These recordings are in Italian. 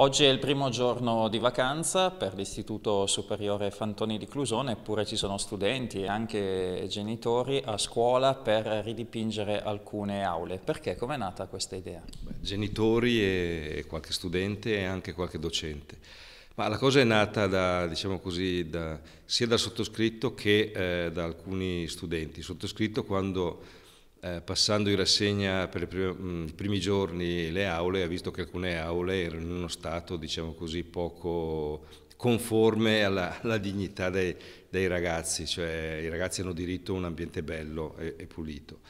Oggi è il primo giorno di vacanza per l'Istituto Superiore Fantoni di Clusone, eppure ci sono studenti e anche genitori a scuola per ridipingere alcune aule. Perché? Com'è nata questa idea? Beh, genitori e qualche studente e anche qualche docente. Ma la cosa è nata da, diciamo così, da, sia dal sottoscritto che eh, da alcuni studenti. sottoscritto quando eh, passando in rassegna per prime, mh, i primi giorni le aule, ha visto che alcune aule erano in uno stato, diciamo così, poco conforme alla, alla dignità dei, dei, ragazzi, cioè i ragazzi hanno diritto a un ambiente bello e, e pulito.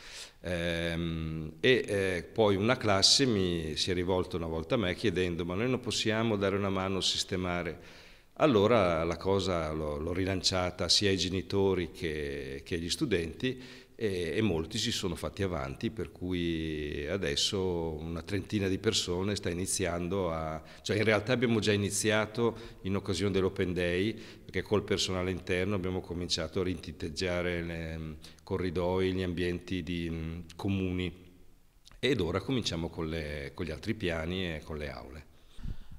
Ehm, e eh, poi una classe mi si è rivolta una volta a me chiedendo ma noi non possiamo dare una mano a sistemare allora la cosa l'ho, rilanciata sia ai genitori che, che agli studenti e, e, molti si sono fatti avanti, per cui adesso una trentina di persone sta iniziando a... cioè in realtà abbiamo già iniziato in occasione dell'Open Day, perché col personale interno abbiamo cominciato a rintinteggiare i corridoi, gli ambienti di, mh, comuni ed ora cominciamo con, le, con gli altri piani e con le aule.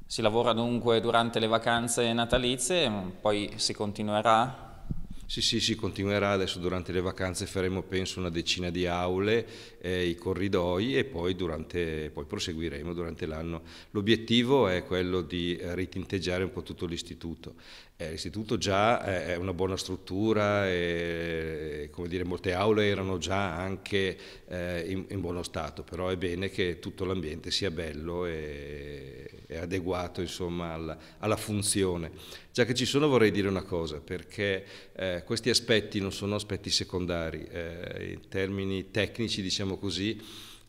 Si lavora dunque durante le vacanze natalizie, poi si continuerà sì, sì, si continuerà adesso durante le vacanze faremo penso una decina di aule, eh, i corridoi e poi, durante, poi proseguiremo durante l'anno. L'obiettivo è quello di eh, ritinteggiare un po' tutto l'istituto. Eh, l'istituto già è una buona struttura e come dire, molte aule erano già anche eh, in, in, buono stato, però è bene che tutto l'ambiente sia bello e, e adeguato insomma, alla, alla, funzione. Già che ci sono vorrei dire una cosa, perché eh, questi aspetti non sono aspetti secondari, eh, in termini tecnici diciamo così,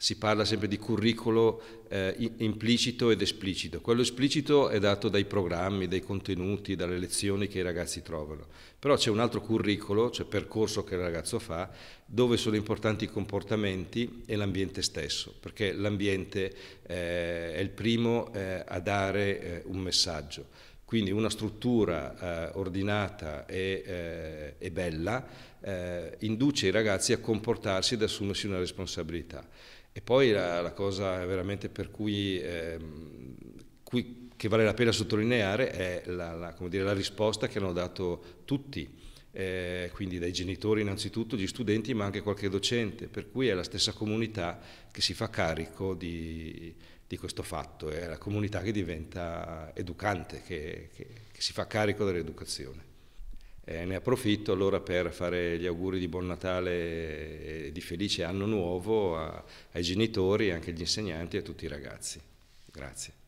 si parla sempre di curriculum eh, implicito ed esplicito. Quello esplicito è dato dai programmi, dai contenuti, dalle lezioni che i ragazzi trovano. Però c'è un altro curriculum, cioè percorso che il ragazzo fa, dove sono importanti i comportamenti e l'ambiente stesso, perché l'ambiente eh, è il primo eh, a dare eh, un messaggio. Quindi una struttura eh, ordinata e, eh, e bella eh, induce i ragazzi a comportarsi ed assumersi una responsabilità. E poi la, la cosa veramente per cui, cui, che vale la pena sottolineare è la, la, dire, la risposta che hanno dato tutti, eh, quindi dai genitori innanzitutto, gli studenti, ma anche qualche docente, per cui è la stessa comunità che si fa carico di, di questo fatto, è la comunità che diventa educante, che, che, che si fa carico dell'educazione. Eh, ne approfitto allora per fare gli auguri di buon Natale e di felice anno nuovo a, ai genitori, anche agli insegnanti e a tutti i ragazzi. Grazie.